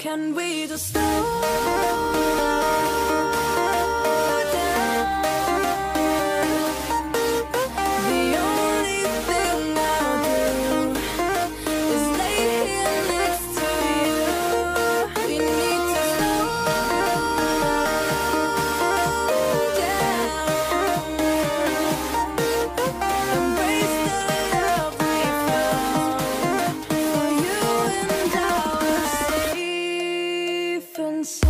Can we just stop? inside.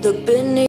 The beneath